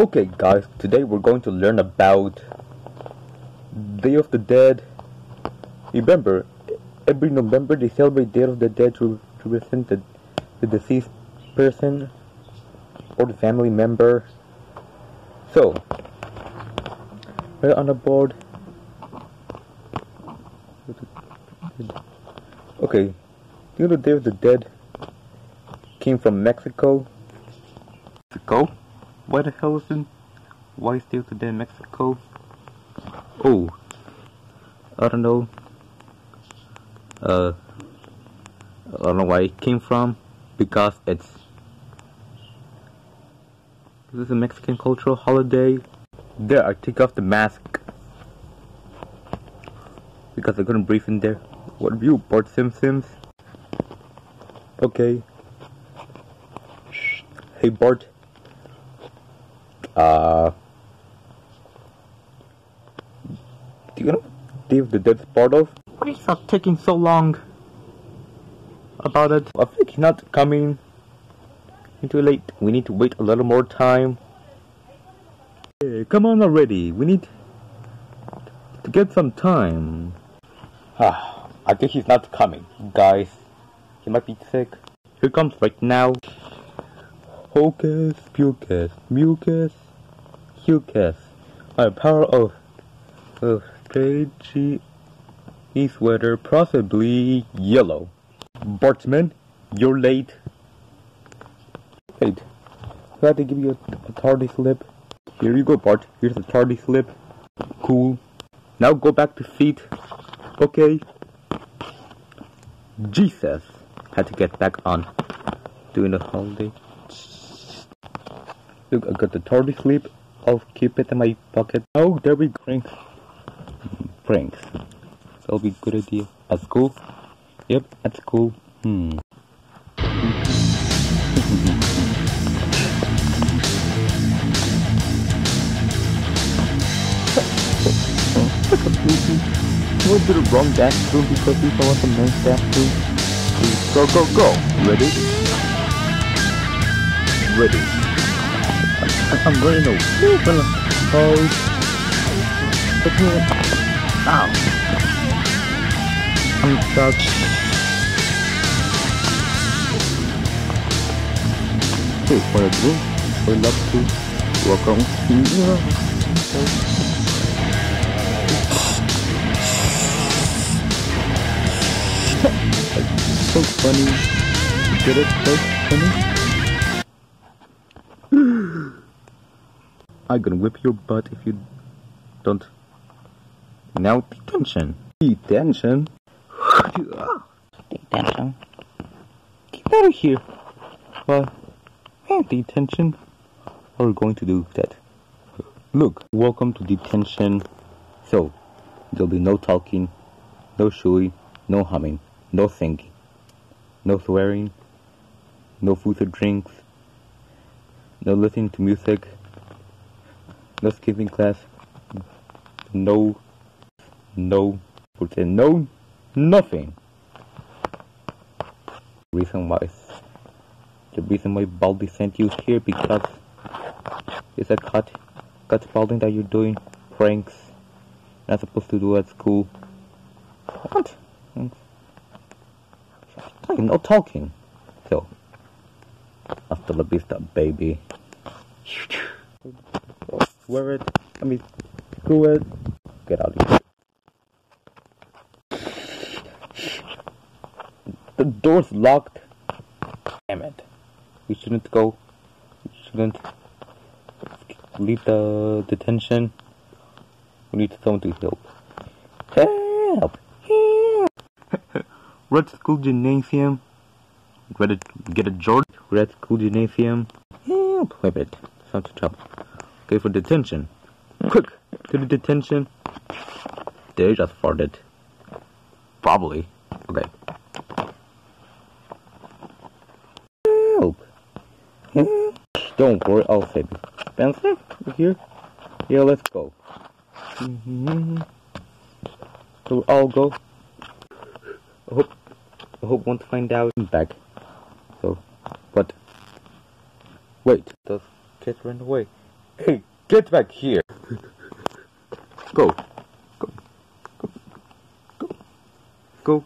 Okay guys, today we're going to learn about Day of the Dead. Remember, every November they celebrate Day of the Dead to, to represent the, the deceased person or the family member. So, right on a board. Okay, you know Day of the Dead came from Mexico. Mexico? Why the hell is it? Why is Day of in Mexico? Oh, I don't know. Uh, I don't know where it came from because it's this is a Mexican cultural holiday. There, I take off the mask because I couldn't breathe in there. What are you, Bart Simpsons? Okay. Shh. Hey, Bart. Uh. Do you know Day of the Dead's part of? Why is it taking so long about it? I think he's not coming. Too late. We need to wait a little more time. Hey, come on already. We need to get some time. Ah, I think he's not coming, guys. He might be sick. Here comes right now. Hocus pocus, mucus, By the power of of crazy weather, possibly yellow. Bartman, you're late. Wait, I have to give you a, a tardy slip. Here you go, Bart. Here's a tardy slip. Cool. Now go back to seat. Okay. Jesus. Had to get back on doing the holiday. Look, I got the tardy slip. I'll keep it in my pocket. Oh, there we go. Pranks. Pranks. That'll be a good idea. At school? Yep, at school. Hmm. I went to the wrong bathroom because we saw the men's bathroom. Go, go, go! Ready? Ready. I'm going to move and hold. Ow! I'm stuck. Hey, for a? Would love to. Welcome. so funny. Get it? So funny. I'm gonna whip your butt if you don't. Now detention. Detention? detention. Get out of here. Well, yeah, detention. How are we going to do that? Look, welcome to detention. So, there'll be no talking, no shooing, no humming, no singing no swearing, no food or drinks, no listening to music, no skipping class, no, no, no, nothing. The reason why the reason why Baldi sent you here because it's a cut, cut Baldi that you're doing pranks. Not supposed to do at school. What? talking, no talking. So, hasta la vista, baby. Wear it. I mean, screw it. Get out of here. The door's locked. Damn it. We shouldn't go. We shouldn't leave the detention. We need someone to help. Help! Red School Gymnasium. Get a, get a George. Red School Gymnasium. Help! wait a minute. To jump. Okay, for detention. Quick, to the detention. They just farted. Probably. Okay. Help. Don't worry, I'll save you. Spencer, you here? Yeah, let's go. Mm -hmm. So I'll go. I hope I hope won't find out back. So, but wait, the cat ran away. Hey, get back here. Go. Go. Go. Go.